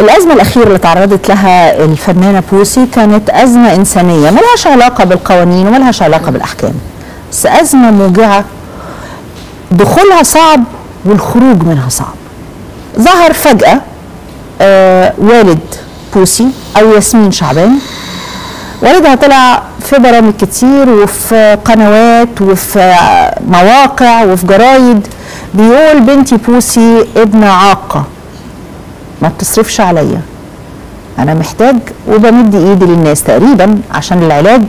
الأزمة الأخيرة اللي تعرضت لها الفنانة بوسي كانت أزمة إنسانية ملهاش علاقة بالقوانين وملهاش علاقة بالأحكام. بس أزمة موجعة دخولها صعب والخروج منها صعب. ظهر فجأة آه والد بوسي أو ياسمين شعبان. والدها طلع في برامج كتير وفي قنوات وفي مواقع وفي جرايد. بيقول بنتي بوسي ابن عاقة. ما بتصرفش عليا. أنا محتاج وبمد إيدي للناس تقريبا عشان العلاج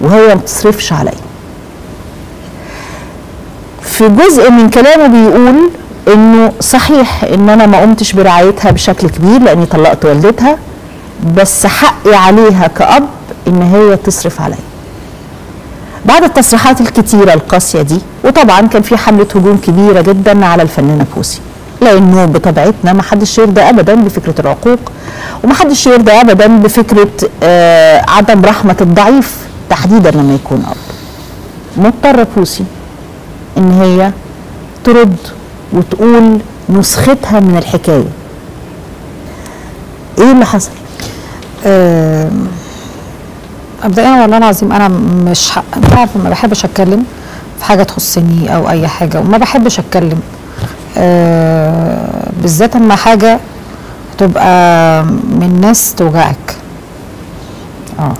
وهي ما بتصرفش عليا. في جزء من كلامه بيقول إنه صحيح إن أنا ما قمتش برعايتها بشكل كبير لأني طلقت والدتها بس حقي عليها كأب إن هي تصرف عليا. بعد التصريحات الكتيرة القاسية دي وطبعا كان في حملة هجوم كبيرة جدا على الفنانة بوسي لأنه بطبيعتنا ما حدش يرضى ابدا بفكرة العقوق وما حدش يرضى ابدا بفكرة آه عدم رحمة الضعيف تحديدا لما يكون أب. مضطره بوسي إن هي ترد وتقول نسختها من الحكاية. إيه اللي حصل؟ آه، مبدئيا والله العظيم أنا مش. انت عارفه ما بحبش أتكلم في حاجة تخصني أو أي حاجة وما بحبش أتكلم. بالذات أما حاجة تبقى من ناس توجعك. آه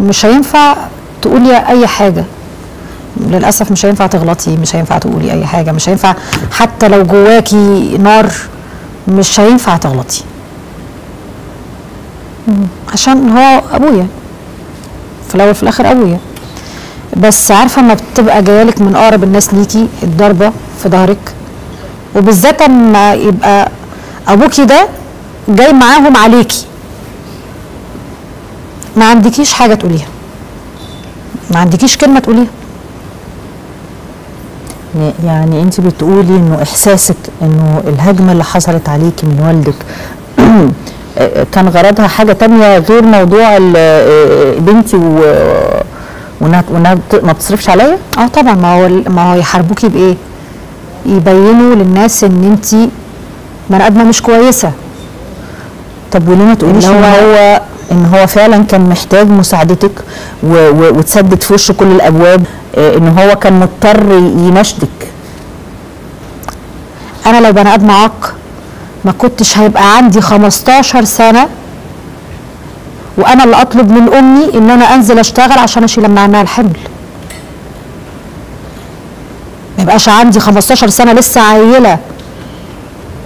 ومش هينفع تقولي أي حاجة. للأسف مش هينفع تغلطي مش هينفع تقولي أي حاجة مش هينفع. حتى لو جواكي نار مش هينفع تغلطي. عشان هو أبويا. في الأول في الآخر أبويا. بس عارفة اما بتبقى جايلك من أقرب الناس ليكي الضربة في ظهرك؟ وبالذات اما يبقى أبوكي ده جاي معاهم عليكي. ما عندكيش حاجة تقوليها. ما عندكيش كلمة تقوليها. يعني انت بتقولي انه احساسك انه الهجمة اللي حصلت عليكي من والدك كان غرضها حاجة تانية غير موضوع بنتي و- وانها وانها ما بتصرفش عليا؟ آه طبعا. ما هو ما هو يحاربوكي بإيه؟ يبينوا للناس إن انت بني ادمه مش كويسة. طب وليه ما تقوليش إن هو- هو إن هو فعلا كان محتاج مساعدتك وتسدد في وشه كل الأبواب آه، إن هو كان مضطر يناشدك؟ أنا لو بني آدم عاق ما كنتش هيبقى عندي 15 سنة وأنا اللي أطلب من أمي إن أنا أنزل أشتغل عشان أشيل من عنها الحمل ما يبقاش عندي 15 سنة لسه عيلة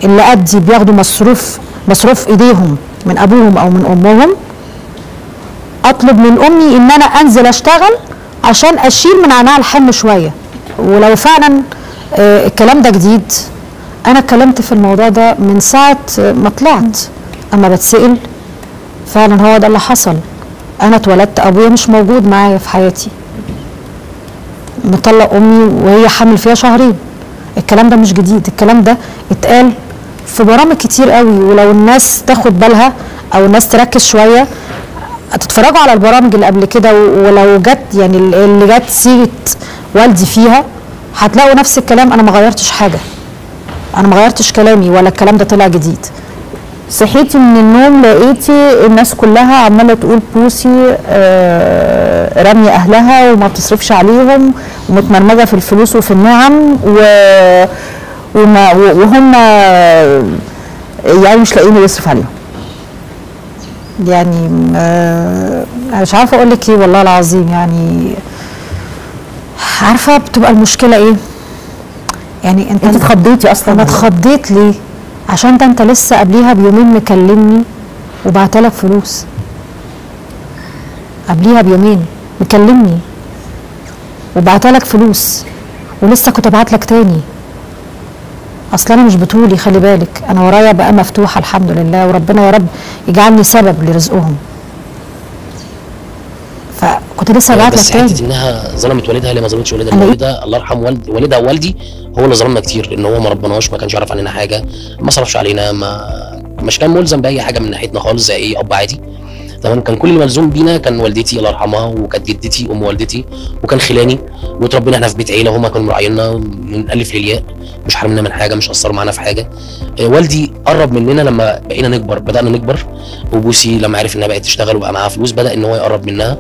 اللي قدي بياخدوا مصروف مصروف إيديهم من أبوهم أو من أمهم. أطلب من أمي إن أنا أنزل أشتغل عشان أشيل من عنها الحمل شوية. ولو فعلا آه، الكلام ده جديد. أنا اتكلمت في الموضوع ده من ساعة ما طلعت. أما بتسأل فعلا هو ده اللي حصل. أنا اتولدت أبويا مش موجود معايا في حياتي. مطلق أمي وهي حامل فيها شهرين. الكلام ده مش جديد الكلام ده اتقال في برامج كتير قوي. ولو الناس تاخد بالها أو الناس تركز شوية تتفرجوا على البرامج اللي قبل كده. ولو جت يعني ال- اللي جت سيرة والدي فيها هتلاقوا نفس الكلام. أنا ما غيرتش حاجة. أنا ما غيرتش كلامي ولا الكلام ده طلع جديد. صحيتي من النوم لقيتي الناس كلها عمالة تقول بوسي آه، راميه أهلها وما بتصرفش عليهم ومتمرمجة في الفلوس وفي النعم و وما وهم يعني مش لاقيين اللي يصرف عليهم. يعني آه، مش عارفة أقول لك إيه والله العظيم يعني عارفة بتبقى المشكلة إيه؟ يعني أنت أنت اتخضيتي أصلا. أنا؟ اتخضيت ليه؟ عشان ده انت لسه قبليها بيومين مكلمني وبعتلك فلوس. قبليها بيومين مكلمني وبعتلك فلوس ولسه كنت ابعت لك تاني. اصل أنا مش بطولي خلي بالك أنا ورايا بقى مفتوحة الحمد لله وربنا يا رب يجعلني سبب لرزقهم. فكنت لسه ابعت لك بس حتة إنها ظلمت والدها اللي ما ظلمتش والدها. إيه؟ والدها الله يرحم والد والدها ووالدي هو اللي ظلمنا كتير إن هو ما ربناش ما كانش يعرف عننا حاجة ما صرفش علينا ما مش كان ملزم بأي حاجة من ناحيتنا خالص زي أي أب عادي. تمام؟ كان كل ملزوم بينا كان والدتي الله يرحمها وكانت جدتي أم والدتي وكان خلاني واتربينا إحنا في بيت عيلة هما كانوا مراعينا من ألف للياء مش حرمنا من حاجة مش قصروا معانا في حاجة. آه، والدي قرب مننا لما بقينا نكبر بدأنا نكبر وبوسي لما عرف إنها بقت تشتغل وبقى معاها فلوس بدأ إن هو يقرب منها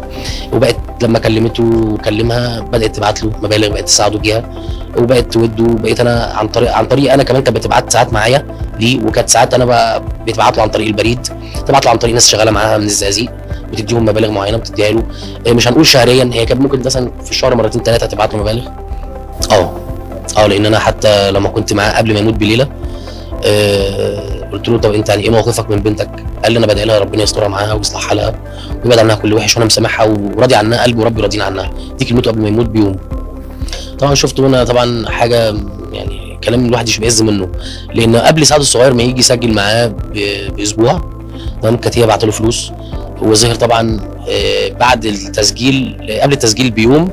وبقت لما كلمته وكلمها بدأت تبعت له مبالغ بقت تساعده بيها وبقت توده وبقيت أنا عن طريق عن طريق أنا كمان كانت بتبعت ساعات معايا ليه وكانت ساعات أنا بقى بتبعت له عن طريق البريد. تبعت عن طريق ناس شغالة معاها من الزقازيق بتديهم مبالغ معينة بتديها له. آه، مش هنقول شهريا هي كانت ممكن مثلا في الشهر مرتين ثلاثة تبعت له مبالغ. آه. آه لأن أنا حتى لما كنت معاه قبل ما يموت بليلة آه قلت له طب أنت يعني إيه موقفك من بنتك؟ قال لي أنا بدعي لها ربنا يسترها معاها ويصلح حالها ويبعد عنها كل وحش وأنا مسامحها وراضي عنها قلبي وربي راضيين عنها. دي كلمته قبل ما يموت بيوم. طبعا شفت منها طبعا حاجة يعني كلام الواحد مش بيعز منه لأن قبل سعد الصغير ما يجي يسجل معاه بأسبوع كانت هي بعت له فلوس. وظهر طبعا آه، بعد التسجيل قبل التسجيل بيوم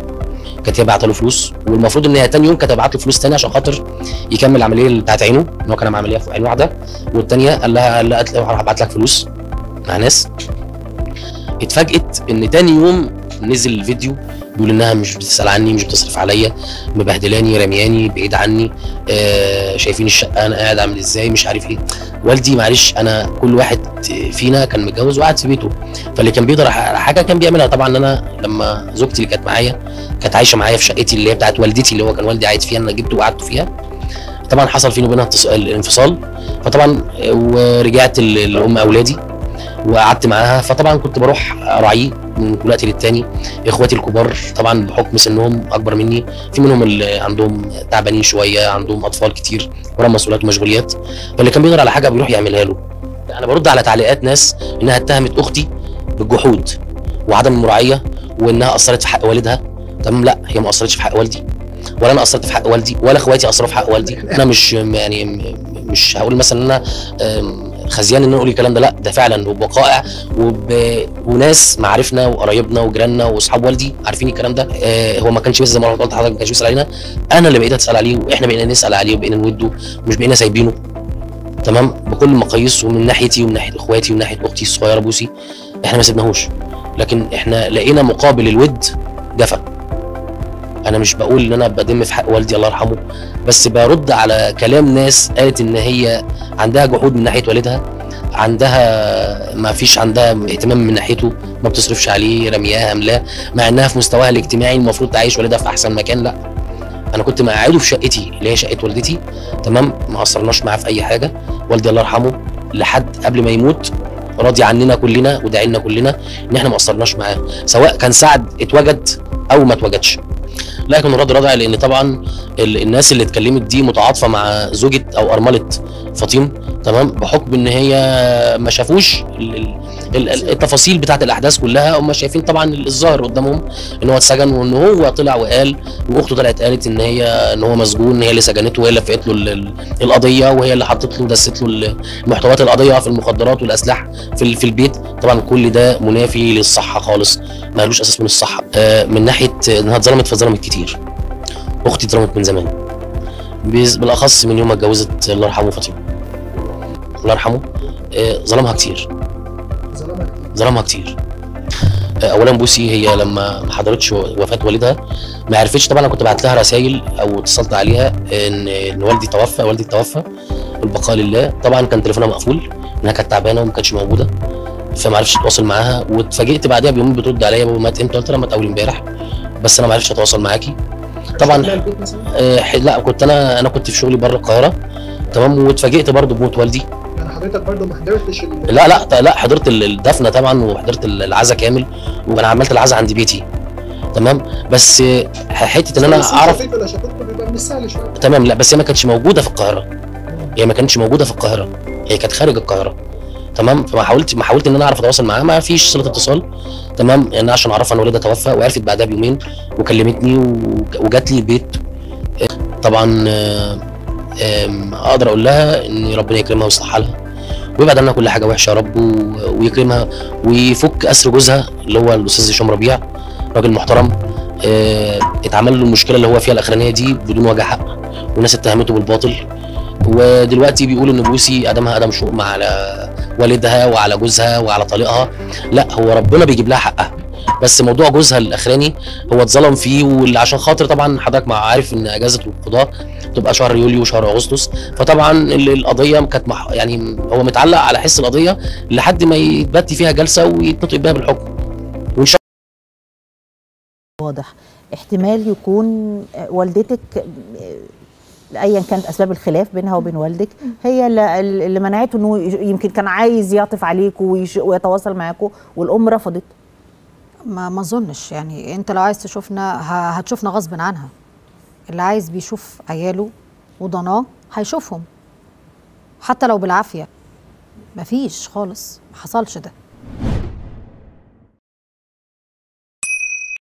كانت هي بعت له فلوس. والمفروض إن هي تاني يوم كانت هتبعت له فلوس تاني عشان خاطر يكمل العملية بتاعت عينه إن هو كان عملية في عين واحدة. والتانية قال لها قال لها هروح أبعت لك فلوس مع ناس. اتفاجئت إن تاني يوم نزل الفيديو بيقول إنها مش بتسأل عني مش بتصرف عليا مبهدلاني رمياني بعيد عني آه شايفين الشقة أنا قاعد عامل إزاي مش عارف إيه. والدي معلش أنا كل واحد فينا كان متجوز وقاعد في بيته. فاللي كان بيقدر حاجة كان بيعملها. طبعا أنا لما زوجتي اللي كانت معايا كانت عايشة معايا في شقتي اللي هي بتاعت والدتي اللي هو كان والدي قاعد فيها أنا جبته وقعدت فيها. طبعا حصل فيني وبينها الانفصال فطبعا آه، ورجعت لام أولادي. وقعدت معاها. فطبعا كنت بروح اراعيه من وقت للتاني. إخواتي الكبار طبعا بحكم سنهم أكبر مني. في منهم اللي عندهم تعبانين شوية عندهم أطفال كتير وراهم مسؤوليات ومشغوليات. فاللي كان بيقدر على حاجة بيروح يعملها له. أنا برد على تعليقات ناس إنها اتهمت أختي بالجحود وعدم المراعية وإنها قصرت في حق والدها. تمام لا هي ما قصرتش في حق والدي ولا أنا قصرت في حق والدي ولا إخواتي قصروا في حق والدي. أنا مش يعني مش هقول مثلا إن أنا خزيان إن أنا أقول الكلام ده لأ ده فعلا وبوقائع وب... وناس معارفنا وقرايبنا وجيراننا وأصحاب والدي عارفين الكلام ده. آه هو ما كانش بس زي ما قلت لحضرتك ما كانش بيسأل علينا. أنا اللي بقيت أسأل عليه وإحنا بقينا نسأل عليه وبقينا نوده مش بقينا سايبينه. تمام؟ بكل المقاييس ومن ناحيتي ومن ناحية إخواتي ومن ناحية أختي الصغيرة بوسي إحنا ما سيبناهوش. لكن إحنا لقينا مقابل الود جفا أنا مش بقول إن أنا بدم في حق والدي الله يرحمه بس برد على كلام ناس قالت إن هي عندها جحود من ناحية والدها عندها ما فيش عندها اهتمام من ناحيته ما بتصرفش عليه رمياه املاه مع إنها في مستواها الاجتماعي المفروض تعيش والدها في أحسن مكان لأ. أنا كنت مقعده في شقتي اللي هي شقة والدتي تمام؟ ما قصرناش معاه في أي حاجة. والدي الله يرحمه لحد قبل ما يموت راضي عننا كلنا وداعي لنا كلنا إن إحنا ما قصرناش معاه. سواء كان سعد اتوجد أو ما اتوجدش. لكن راضي راضي لأن طبعا ال- الناس اللي اتكلمت دي متعاطفة مع زوجة أو أرملة فاطين تمام؟ بحكم إن هي ما شافوش ال- ال- ال- ال- التفاصيل بتاعت الأحداث كلها هم شايفين طبعا الظاهر قدامهم إن هو اتسجن وإن هو طلع وقال وأخته طلعت قالت إن هي إن هو مسجون هي اللي سجنته وهي اللي فقت له ال- ال- القضية وهي اللي حطت له دست له محتويات القضية في المخدرات والأسلحة في في البيت. طبعا كل ده منافي للصحة خالص مالوش أساس من الصحة. آه، من ناحية إنها اتظلمت فاتظلمت كتير. أختي اتظلمت من زمان. بالأخص من يوم ما اتجوزت الله يرحمه فاطمة. الله يرحمه. آه، ظلمها كتير. ظلمها كتير. آه، اولا بوسي هي لما ما حضرتش وفاة والدها ما عرفتش طبعا أنا كنت بعت لها رسائل أو اتصلت عليها ان إن والدي توفى والدي توفى والبقاء لله. طبعا كان تليفونها مقفول إنها كانت تعبانة وما كانتش موجودة فما عرفتش اتواصل معاها. واتفاجئت بعدها بيومين بترد عليا بابا مات إمتى؟ قلت لها مات أول امبارح. بس أنا ما عرفتش أتواصل معاكي. طبعا آه، لا كنت أنا أنا كنت في شغلي بره القاهرة. تمام؟ واتفاجئت برضو بموت والدي. يعني حضرتك برضه ما حضرتش لا لا لا حضرت ال- الدفنه طبعا وحضرت ال- العزا كامل وأنا عملت العزا عند بيتي. تمام؟ بس حتة إن أنا أعرف تمام لا بس هي ما كانتش موجودة في القاهرة. هي ما كانتش موجودة في القاهرة. هي كانت خارج القاهرة. تمام؟ فما حاولت ما حاولت إن أنا أعرف أتواصل معاها ما فيش صلة اتصال. تمام؟ يعني عشان اعرفها ان والدها توفى وعرفت بعدها بيومين وكلمتني وجات لي البيت. طبعا أقدر أقول لها إن ربنا يكرمها ويصلح حالها ويبعد عنها كل حاجة وحشة يا رب ويكرمها ويفك أسر جوزها اللي هو الأستاذ هشام ربيع راجل محترم. آه، اتعمل له المشكلة اللي هو فيها الأخرانية دي بدون وجه حق وناس اتهمته بالباطل. ودلوقتي بيقول إن بوسي ادمها أدم شؤم على والدها وعلى جوزها وعلى طليقها. لا هو ربنا بيجيب لها حقها. بس موضوع جوزها الأخراني هو اتظلم فيه واللي عشان خاطر طبعا حضرتك مع عارف إن إجازة القضاء تبقى شهر يوليو وشهر أغسطس. فطبعا ال- القضية كانت مح... يعني هو متعلق على حس القضية لحد ما يتبت فيها جلسة ويتنطق بها بالحكم. وإن شاء واضح. احتمال يكون والدتك ايا كانت أسباب الخلاف بينها وبين والدك هي اللي, منعته إنه يمكن كان عايز يعطف عليكم ويش- ويتواصل معاكم والأم رفضت. ما ما أظنش. يعني أنت لو عايز تشوفنا هتشوفنا غصب عنها. اللي عايز بيشوف عياله وضناه هيشوفهم. حتى لو بالعافية. مفيش خالص. ما حصلش ده.